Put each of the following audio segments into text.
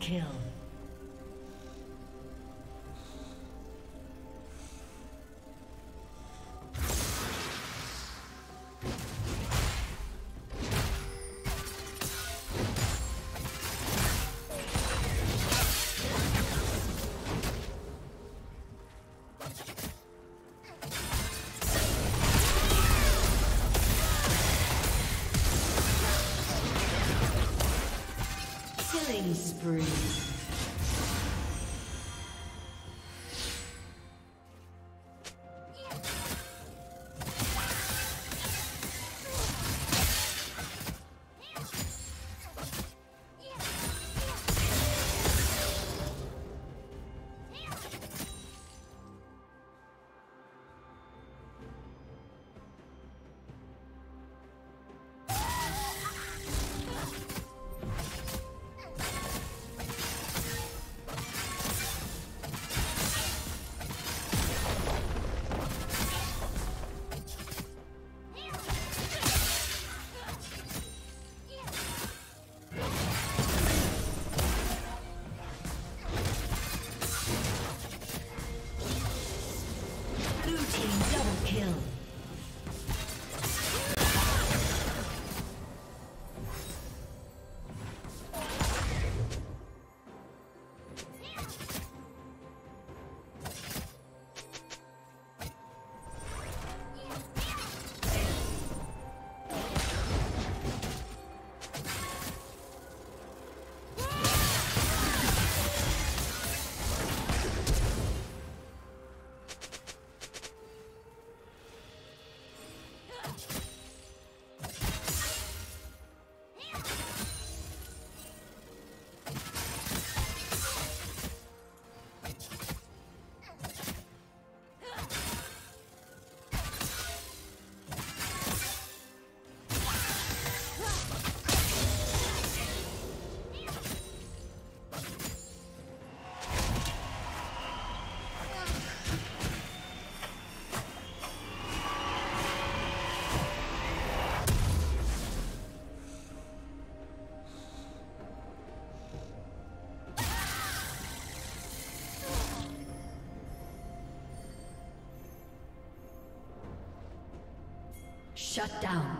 Kill. Shut down.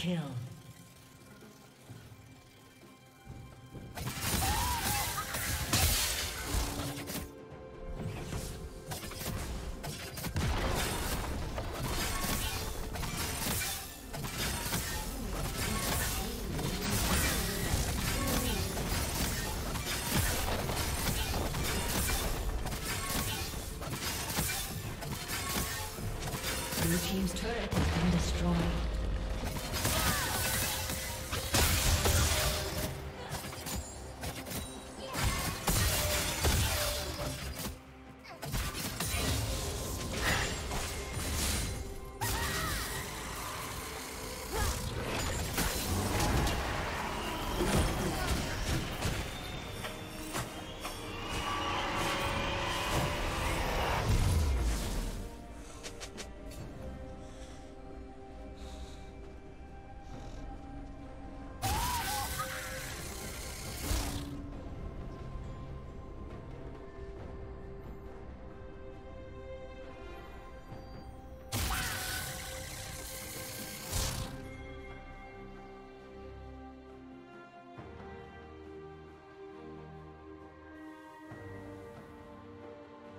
Kill.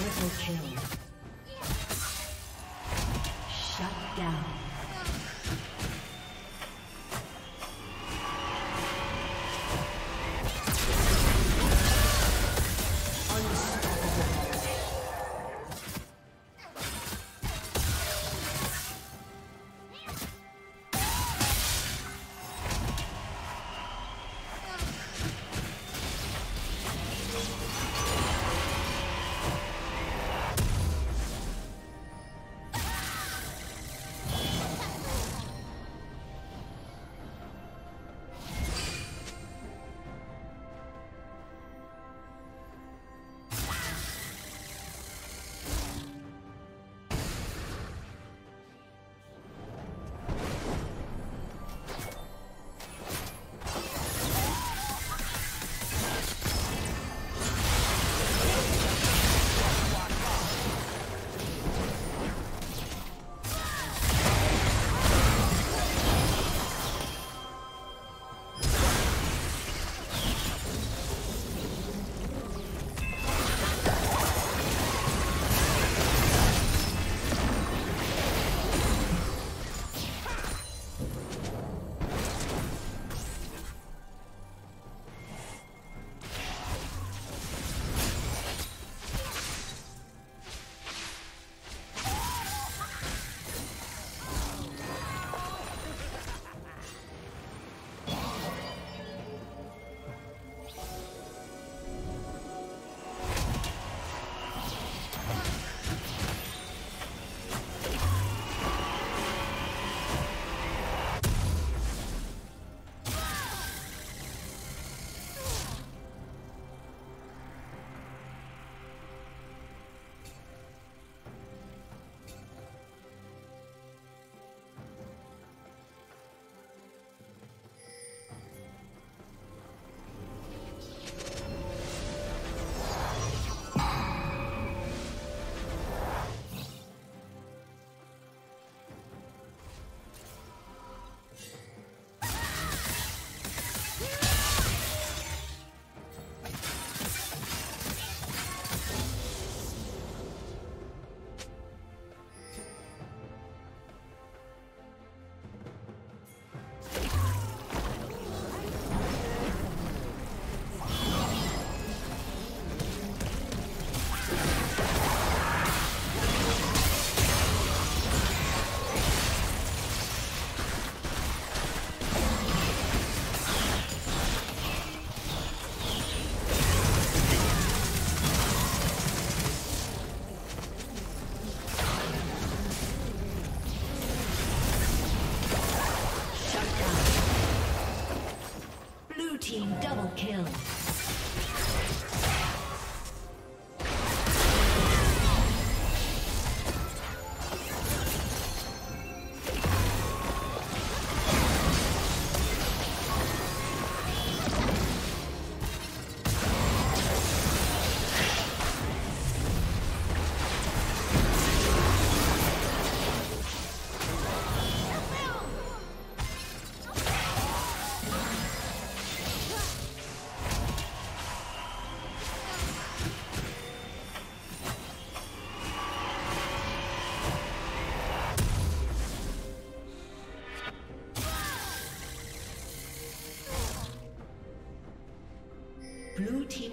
Triple kill.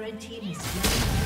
Red team is.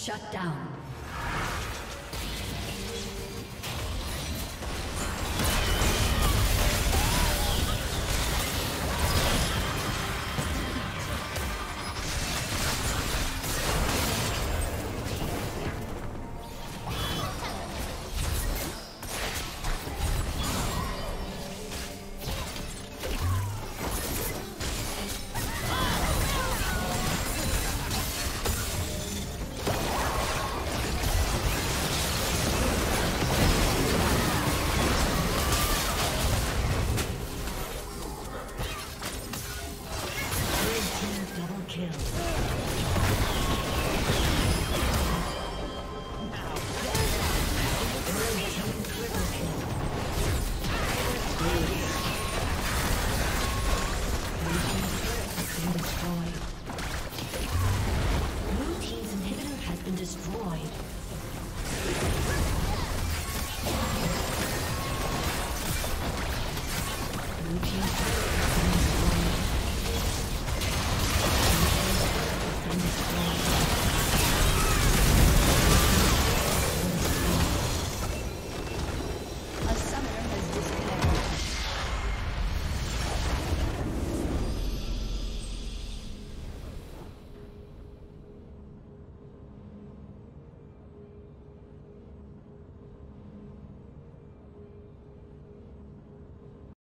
Shut down. Yeah.